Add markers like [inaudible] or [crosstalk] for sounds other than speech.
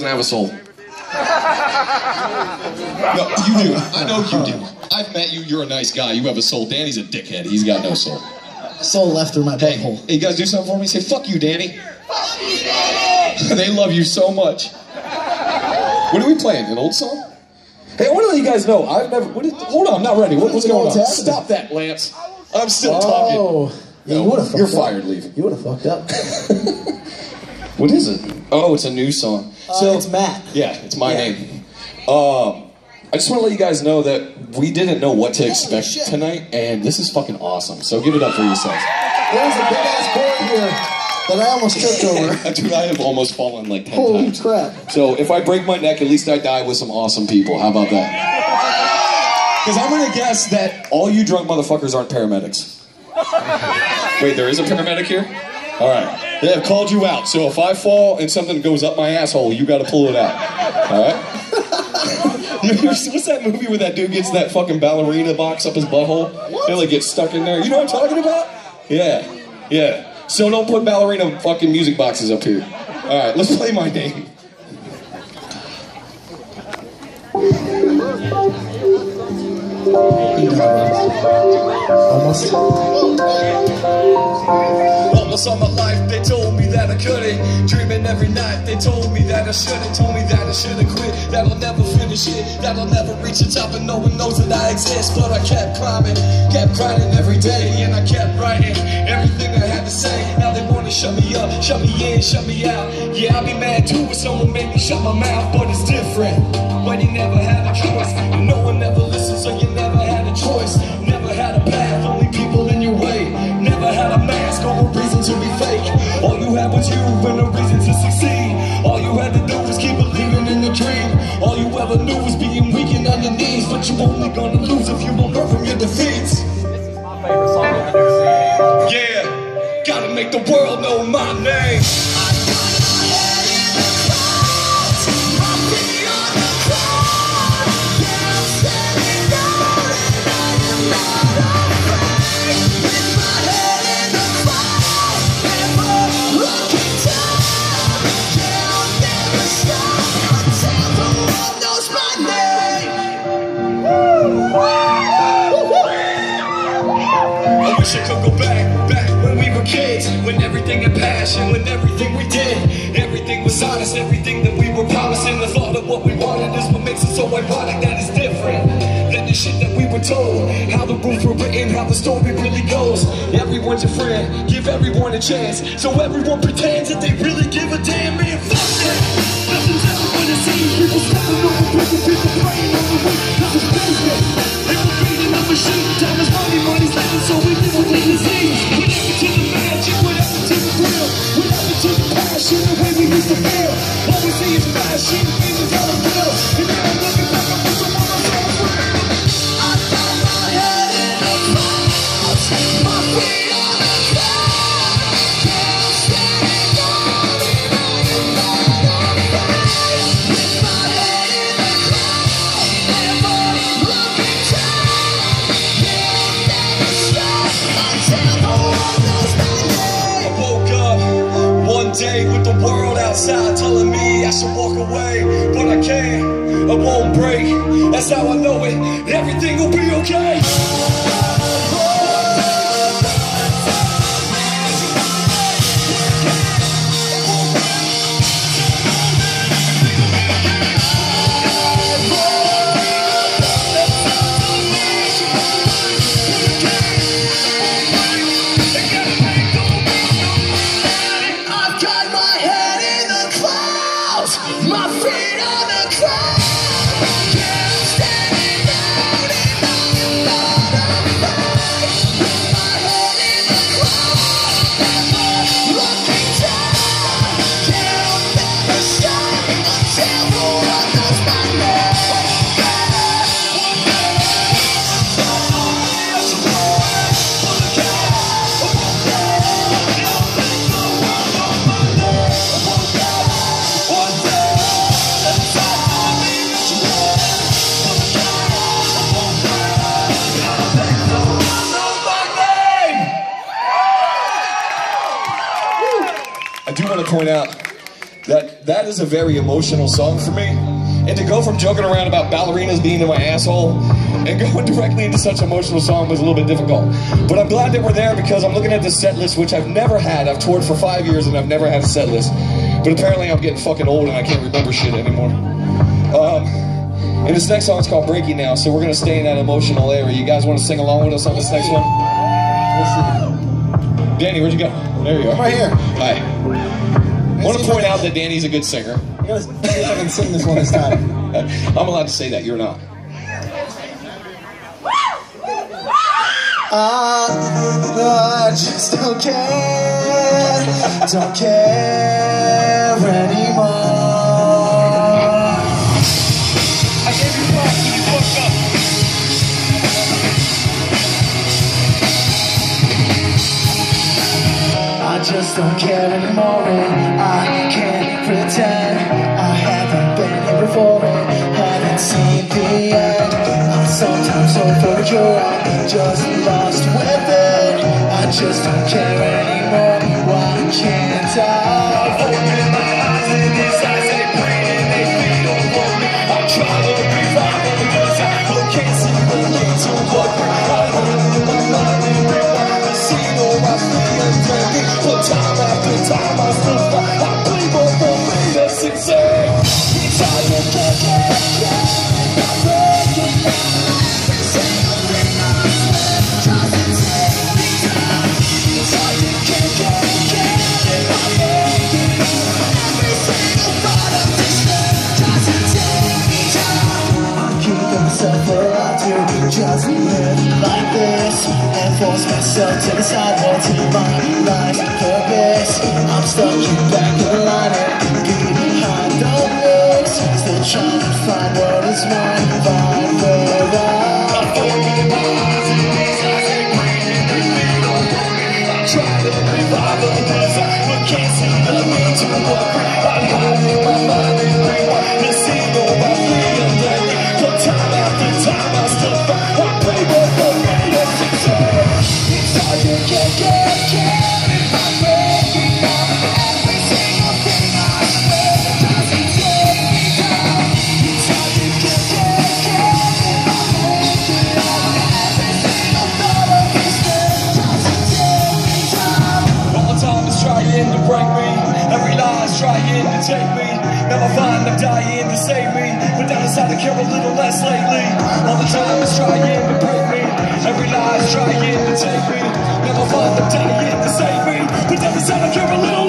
doesn't have a soul. No, you do. I know you do. I've met you. You're a nice guy. You have a soul. Danny's a dickhead. He's got no soul. Soul left through my Hey, butthole. hey, you guys do something for me? Say, fuck you, Danny. Fuck you, Danny! [laughs] they love you so much. What are we playing? An old song? Hey, I want to let you guys know. I've never. What is, hold on, I'm not ready. What, what's going on? Happening? Stop that, Lance. I'm still talking. Oh, yeah, you No, would have fucked you're up. fired, leave. You would have fucked up. [laughs] What is it? Oh, it's a new song. Uh, it's Matt. Yeah, it's my Yeah. name. Um, I just want to let you guys know that we didn't know what to expect tonight, and this is fucking awesome. So give it up for yourselves. There's a big ass board here that I almost tripped over. [laughs] Dude, I have almost fallen like 10 Holy times. crap. So if I break my neck, at least I die with some awesome people. How about that? Because I'm gonna guess that all you drunk motherfuckers aren't paramedics. Wait, there is a paramedic here? All right. They have called you out. So if I fall and something goes up my asshole, you gotta pull it out. All right? [laughs] What's that movie where that dude gets that fucking ballerina box up his butthole? And like gets stuck in there. You know what I'm talking about? Yeah. Yeah. So don't put ballerina fucking music boxes up here. All right, let's play my name. Almost. All my life, they told me that I couldn't. Dreaming every night, they told me that I shouldn't. Told me that I should've quit, that I'll never finish it, that I'll never reach the top, and no one knows that I exist. But I kept climbing, kept grinding every day, and I kept writing everything I had to say. Now they wanna shut me up, shut me in, shut me out. Yeah, I'll be mad too if someone made me shut my mouth, but it's different when you never had a choice. No one ever you had was you and a reason to succeed. All you had to do was keep believing in the dream. All you ever knew was being weak and on your knees. But you only gonna lose if you don't learn from your defeats. This is my favorite song on the new CD. Yeah, gotta make the world know my name. Go back, back when we were kids, when everything had passion, when everything we did, everything was honest, everything that we were promising. The thought of what we wanted is what makes it so ironic that it's different than the shit that we were told. How the rules were written, how the story really goes. Everyone's a friend, give everyone a chance, so everyone pretends that they really give a damn. Man, fuck that. Nothing's ever gonna see people stepping over people, praying cause it's business. Day with the world outside telling me I should walk away, but I can't. I won't break. That's how I know it. Everything will be okay. Got my head in the clouds, my feet on the ground. Point out that that is a very emotional song for me. And to go from joking around about ballerinas being in my asshole and [laughs] going directly into such an emotional song was a little bit difficult. But I'm glad that we're there because I'm looking at this set list, which I've never had. I've toured for five years and I've never had a set list. But apparently I'm getting fucking old and I can't remember shit anymore. Um, and this next song is called Breaking Now, so we're gonna stay in that emotional area. You guys wanna sing along with us on this next one? Danny, where'd you go? There you are. Right here. Hi. I want to point out that Danny's a good singer. I'm gonna see if I can sing this one this time. [laughs] I'm allowed to say that, you're not. I, I just don't care, don't care anymore. Just don't care anymore. And I can't pretend I haven't been here before. Haven't seen the end. I sometimes joy, I'm just lost with it. I just don't care anymore, why can't I? After time I still just live like this and force myself to decide what's my life's purpose. I'm stuck in back of the line and behind the mix, still trying to find what is mine. Take me. Never find I'm dying to save me. But then I to care a little less lately. All the time is trying to break me. Every lie is trying to take me. Never find I'm dying to save me. But then I care a little.